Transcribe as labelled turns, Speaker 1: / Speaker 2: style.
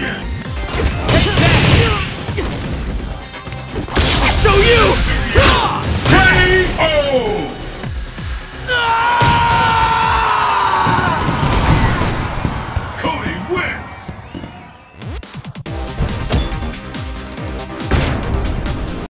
Speaker 1: Италия.